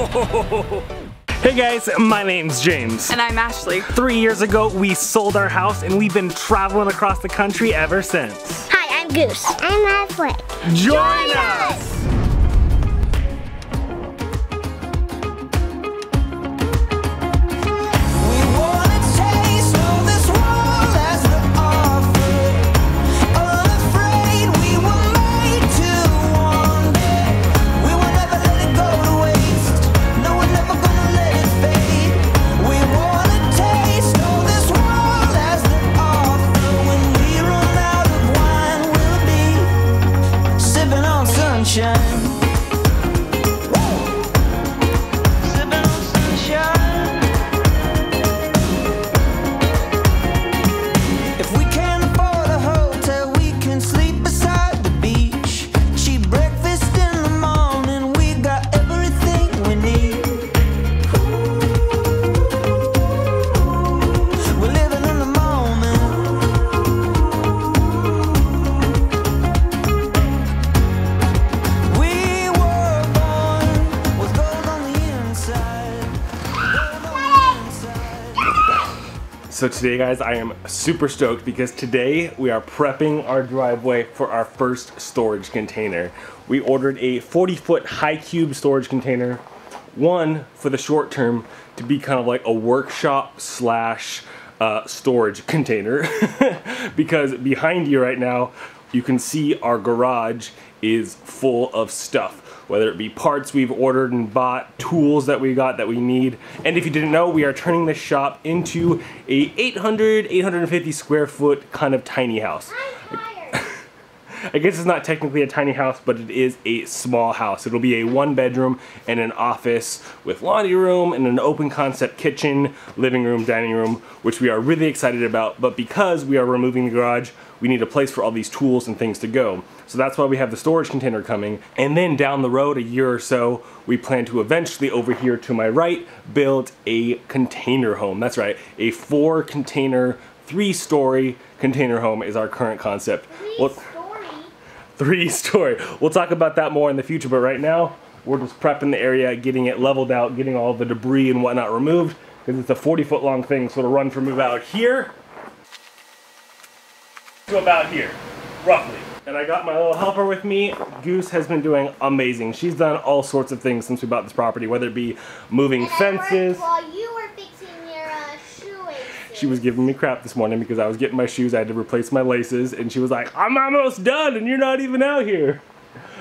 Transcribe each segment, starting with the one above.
Hey guys, my name's James. And I'm Ashley. Three years ago, we sold our house and we've been traveling across the country ever since. Hi, I'm Goose. I'm Ashley. Join, Join us. us. So today guys, I am super stoked because today we are prepping our driveway for our first storage container. We ordered a 40 foot high cube storage container, one for the short term to be kind of like a workshop slash uh, storage container because behind you right now you can see our garage is full of stuff whether it be parts we've ordered and bought, tools that we got that we need. And if you didn't know, we are turning this shop into a 800, 850 square foot kind of tiny house. I guess it's not technically a tiny house, but it is a small house. It'll be a one bedroom and an office with laundry room and an open concept kitchen, living room, dining room, which we are really excited about. But because we are removing the garage, we need a place for all these tools and things to go. So that's why we have the storage container coming. And then down the road, a year or so, we plan to eventually over here to my right, build a container home. That's right, a four container, three story container home is our current concept. Well, three story. We'll talk about that more in the future, but right now, we're just prepping the area, getting it leveled out, getting all the debris and whatnot removed, because it's a 40 foot long thing, so it'll run from about here to about here, roughly. And I got my little helper with me. Goose has been doing amazing. She's done all sorts of things since we bought this property, whether it be moving and fences. while you were fixing your uh, shoe laces. She was giving me crap this morning because I was getting my shoes. I had to replace my laces, and she was like, I'm almost done, and you're not even out here.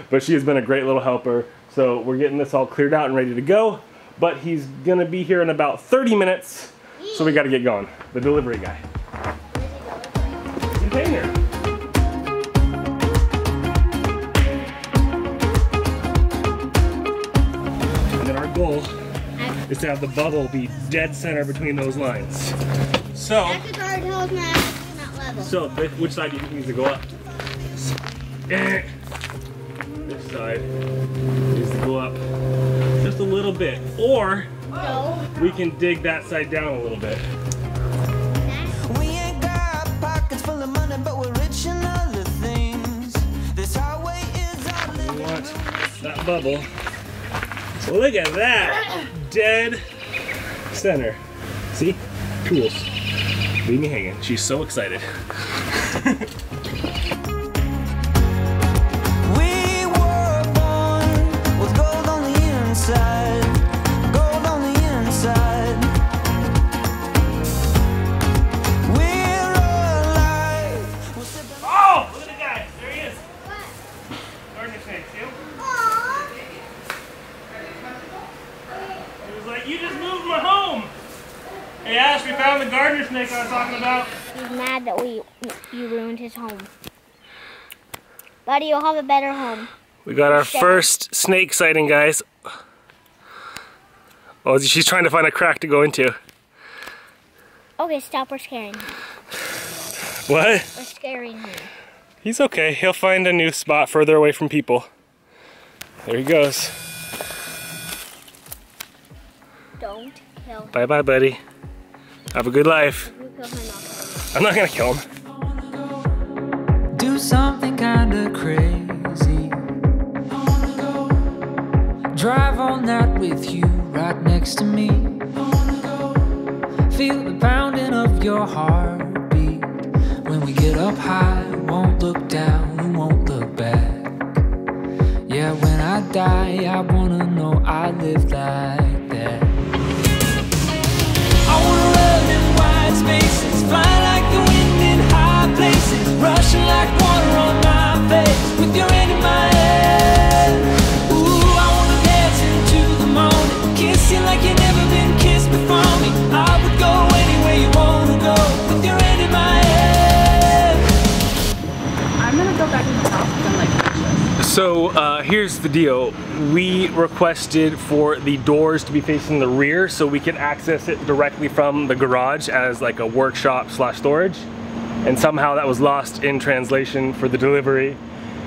But she has been a great little helper. So we're getting this all cleared out and ready to go. But he's gonna be here in about 30 minutes. So we gotta get going. The delivery guy. Container. And then our goal is to have the bubble be dead center between those lines. So, so which side do you think needs to go up? Eh. This side needs to go up just a little bit. Or no. we can dig that side down a little bit. that bubble. Look at that. Dead center. See? Tools. Leave me hanging. She's so excited. his home. Buddy, you'll have a better home. We got our first snake sighting, guys. Oh, she's trying to find a crack to go into. Okay, stop. We're scaring him. What? We're scaring him. He's okay. He'll find a new spot further away from people. There he goes. Don't kill him. Bye-bye, buddy. Have a good life. I'm not gonna kill him. Something kinda crazy. I wanna go. Drive all night with you. right next to me. I wanna go feel the pounding of your heartbeat. When we get up high, won't look down, we won't look back. Yeah, when I die, I wanna know I lived like So uh, here's the deal. We requested for the doors to be facing the rear so we can access it directly from the garage as like a workshop slash storage. And somehow that was lost in translation for the delivery.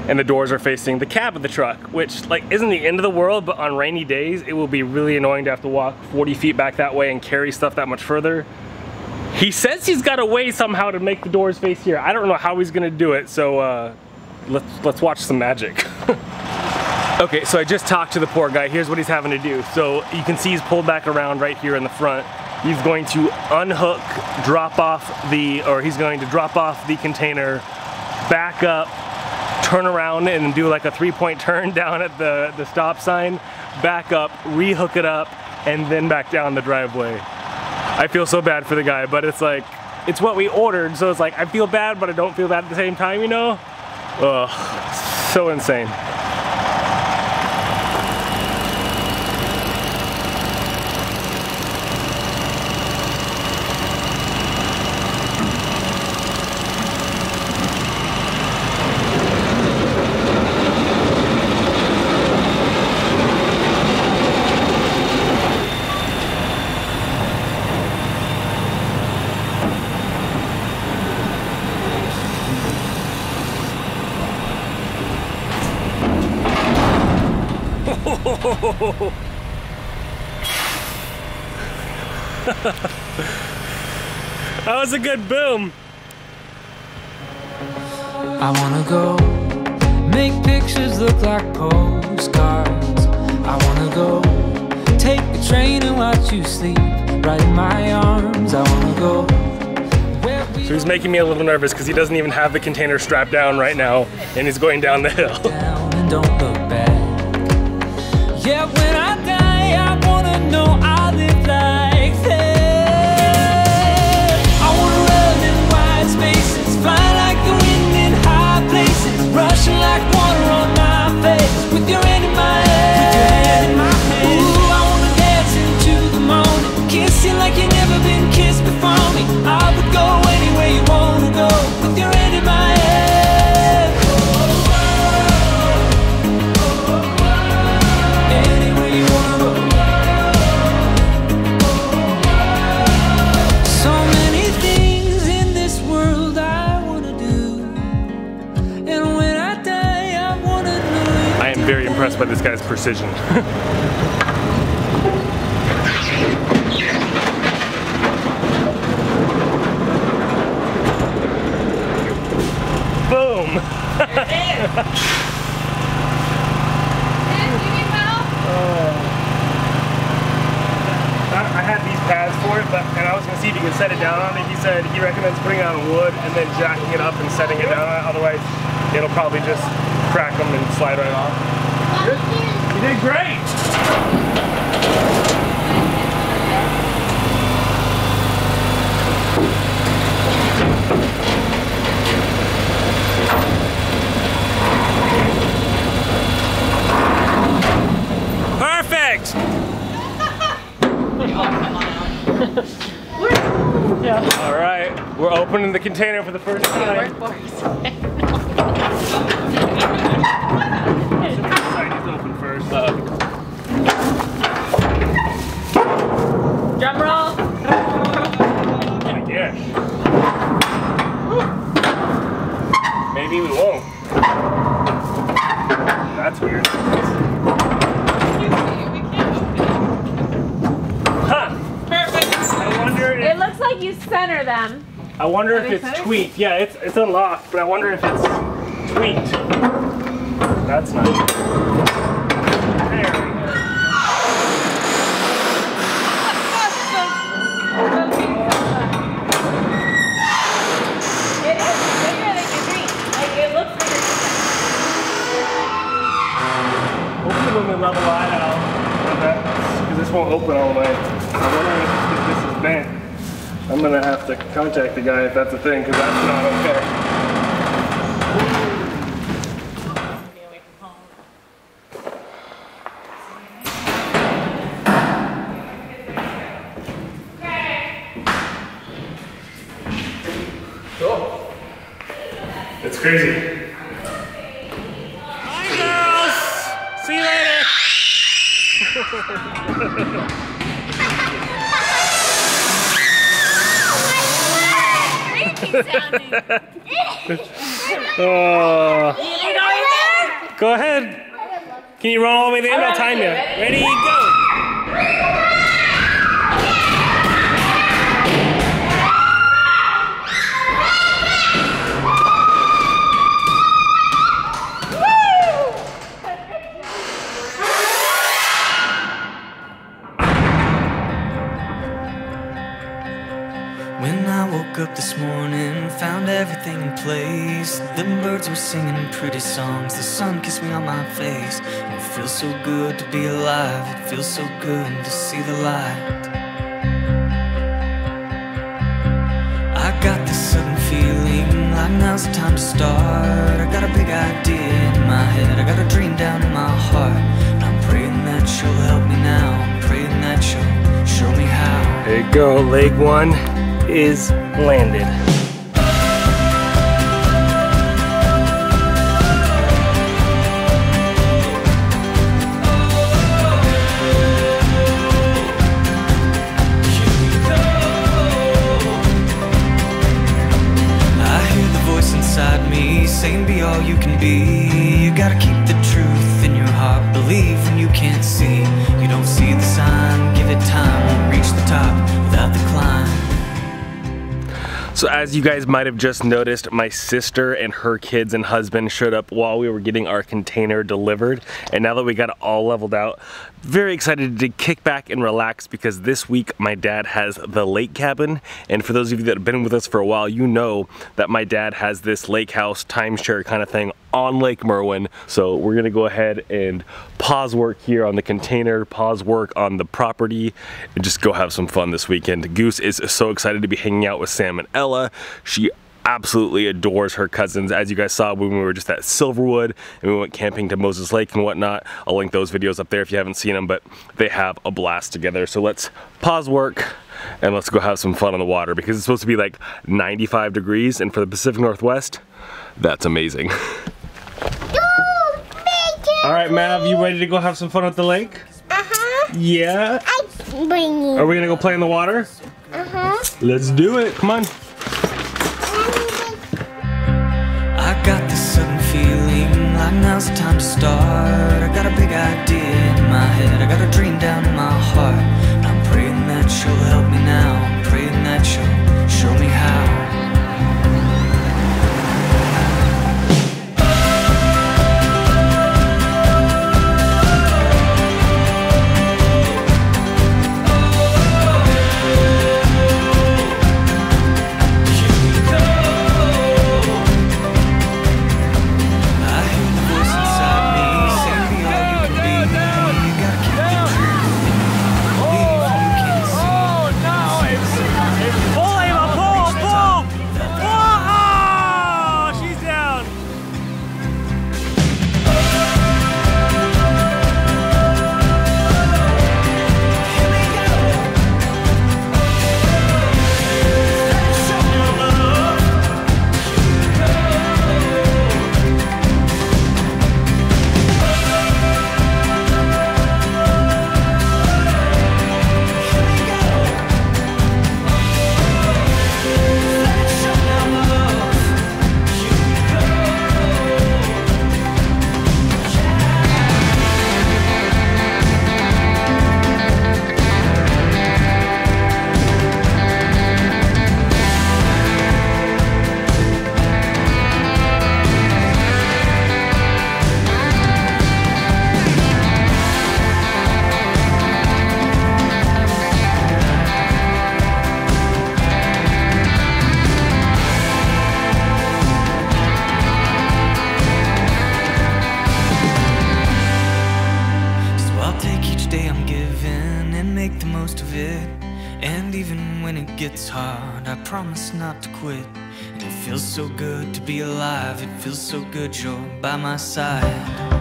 And the doors are facing the cab of the truck, which like isn't the end of the world, but on rainy days, it will be really annoying to have to walk 40 feet back that way and carry stuff that much further. He says he's got a way somehow to make the doors face here. I don't know how he's gonna do it, so uh, let's let's watch some magic. okay, so I just talked to the poor guy. Here's what he's having to do. So you can see he's pulled back around right here in the front. He's going to unhook, drop off the, or he's going to drop off the container, back up, turn around and do like a three-point turn down at the, the stop sign, back up, rehook it up, and then back down the driveway. I feel so bad for the guy, but it's like, it's what we ordered, so it's like, I feel bad, but I don't feel bad at the same time, you know? Ugh, so insane. That was a good boom. I wanna go make pictures look like postcards. I wanna go take the train and watch you sleep right in my arms. I wanna go So he's making me a little nervous because he doesn't even have the container strapped down right now and he's going down the hill. Yeah, when I by this guy's precision. Boom! Uh, I, I had these pads for it, but and I was gonna see if you could set it down on it. He said he recommends putting it on wood and then jacking it up and setting it down. Otherwise, it'll probably just crack them and slide right off. You did great! Perfect! All right, we're opening the container for the first time. I wonder if it's tweaked. Yeah, it's, it's unlocked, but I wonder if it's tweaked. That's nice. level that out because this won't open all the. I wonder if this is bent. I'm gonna have to contact the guy if that's a thing, because that's not okay. It's crazy. Bye, girls. See you later. Oh. Go ahead. Can you run all the way there? I'll time you. Ready, go. Woke up this morning, found everything in place. The birds were singing pretty songs, the sun kissed me on my face. It feels so good to be alive, it feels so good to see the light. I got this sudden feeling like now's the time to start. I got a big idea in my head, I got a dream down in my heart. And I'm praying that you'll help me now, I'm praying that you'll show me how. There you go. Leg one is landed. I hear the voice inside me saying, Be all you can be. As you guys might have just noticed, my sister and her kids and husband showed up while we were getting our container delivered. And now that we got it all leveled out, very excited to kick back and relax because this week my dad has the lake cabin. And for those of you that have been with us for a while, you know that my dad has this lake house timeshare kind of thing on Lake Merwin. So we're gonna go ahead and pause work here on the container, pause work on the property, and just go have some fun this weekend. Goose is so excited to be hanging out with Sam and Ella. She absolutely adores her cousins as you guys saw when we were just at Silverwood and we went camping to Moses Lake and whatnot. I'll link those videos up there if you haven't seen them, but they have a blast together. So let's pause work and let's go have some fun on the water because it's supposed to be like 95 degrees and for the Pacific Northwest, that's amazing. All right, Mav, you ready to go have some fun at the lake? Uh-huh. Yeah. I'm bringing. Are we gonna go play in the water? Uh-huh. Let's do it. Come on. I got this sudden feeling like now's the time to start. I got a big idea in my head, I got a dream down in my heart. I'm praying that you'll help me now, I'm praying that you'll show me how. Gets hard, I promise not to quit. It feels so good to be alive, it feels so good you're by my side.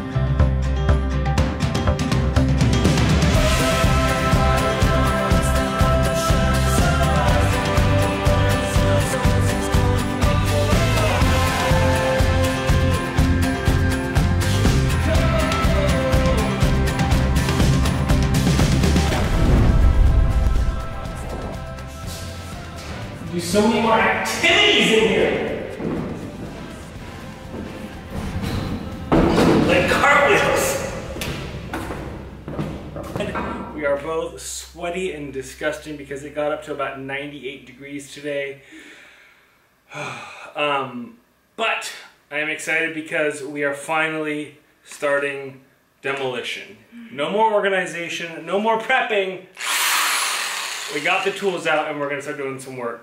Do so many more activities in here. Like cartwheels. We are both sweaty and disgusting because it got up to about 98 degrees today. um, but I am excited because we are finally starting demolition. No more organization, no more prepping. We got the tools out and we're gonna start doing some work.